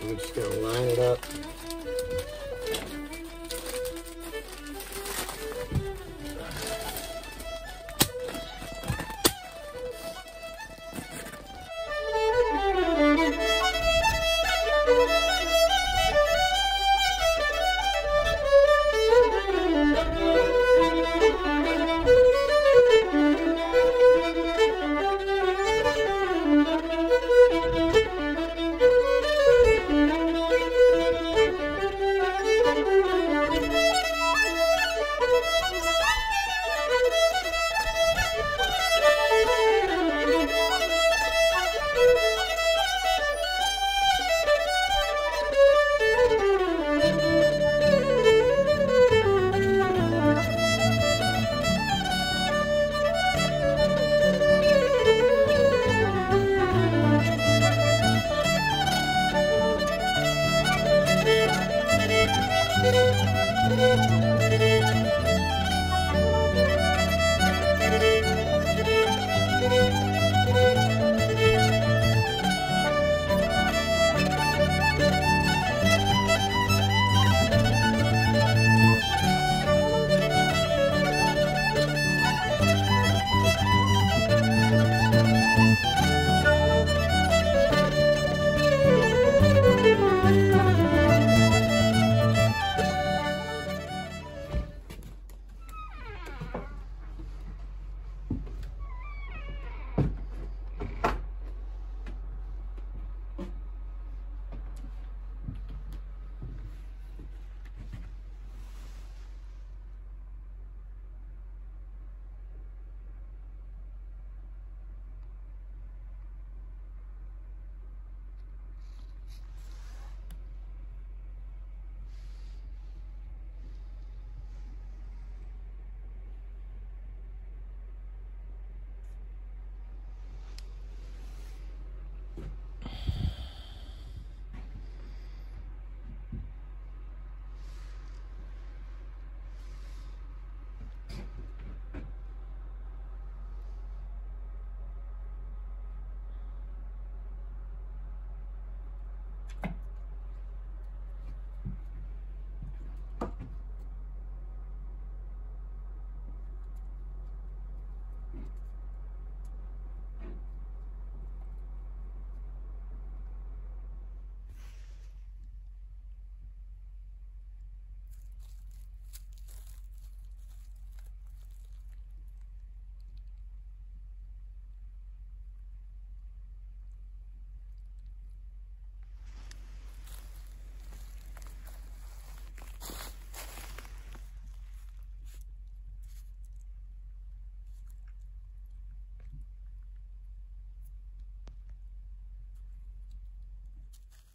I'm just gonna line it up.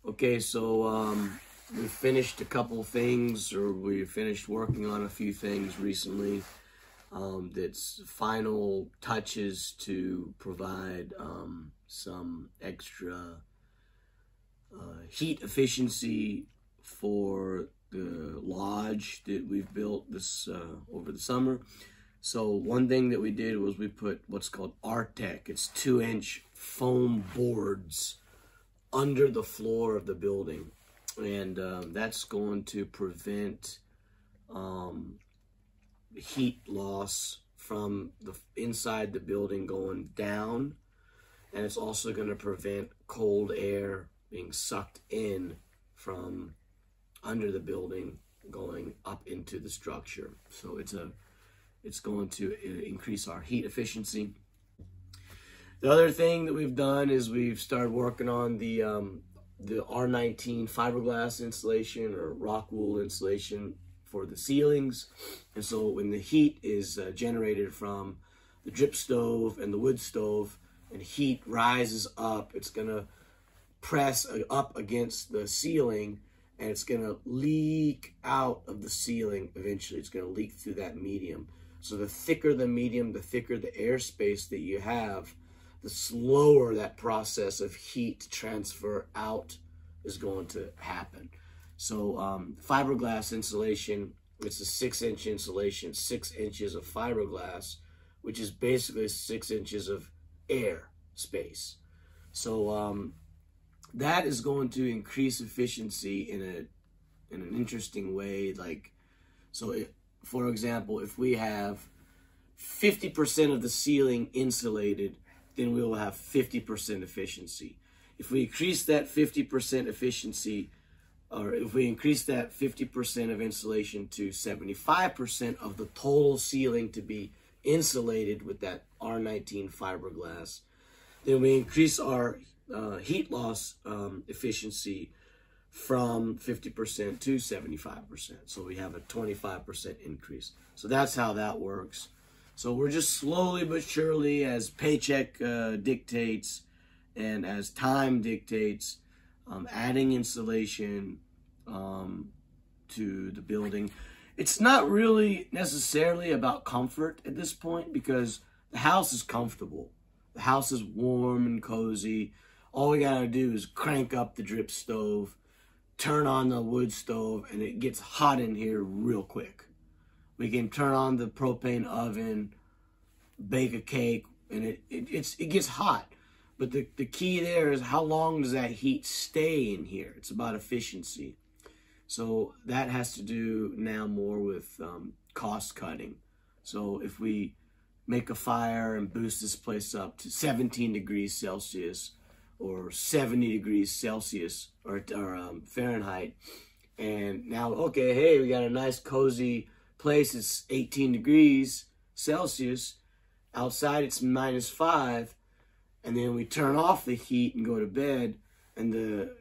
Okay, so um, we finished a couple things, or we finished working on a few things recently. Um, that's final touches to provide um, some extra uh, heat efficiency for the lodge that we've built this uh, over the summer. So one thing that we did was we put what's called R-Tech. It's two inch foam boards under the floor of the building. And um, that's going to prevent um, heat loss from the inside the building going down. And it's also going to prevent cold air being sucked in from under the building going up into the structure. So it's a it's going to uh, increase our heat efficiency. The other thing that we've done is we've started working on the um, the R19 fiberglass insulation or rock wool insulation for the ceilings. And so when the heat is uh, generated from the drip stove and the wood stove and heat rises up, it's going to press up against the ceiling and it's going to leak out of the ceiling eventually. It's going to leak through that medium. So the thicker the medium, the thicker the airspace that you have, the slower that process of heat transfer out is going to happen. So um, fiberglass insulation, it's a six inch insulation, six inches of fiberglass, which is basically six inches of air space. So um, that is going to increase efficiency in a in an interesting way. Like, so for example, if we have 50% of the ceiling insulated, then we will have 50% efficiency. If we increase that 50% efficiency, or if we increase that 50% of insulation to 75% of the total ceiling to be insulated with that R19 fiberglass, then we increase our uh, heat loss um, efficiency from 50% to 75%. So we have a 25% increase. So that's how that works. So we're just slowly but surely, as paycheck uh, dictates and as time dictates, um, adding insulation um, to the building. It's not really necessarily about comfort at this point because the house is comfortable. The house is warm and cozy. All we gotta do is crank up the drip stove, turn on the wood stove, and it gets hot in here real quick. We can turn on the propane oven, bake a cake, and it, it, it's, it gets hot. But the, the key there is how long does that heat stay in here? It's about efficiency. So that has to do now more with um, cost cutting. So if we make a fire and boost this place up to 17 degrees Celsius, or 70 degrees Celsius or, or um, Fahrenheit. And now, okay, hey, we got a nice cozy place. It's 18 degrees Celsius. Outside, it's minus five. And then we turn off the heat and go to bed, and the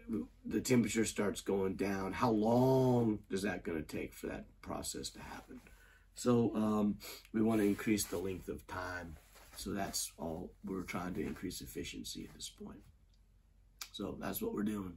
the temperature starts going down. How long is that going to take for that process to happen? So um, we want to increase the length of time. So that's all we're trying to increase efficiency at this point. So that's what we're doing.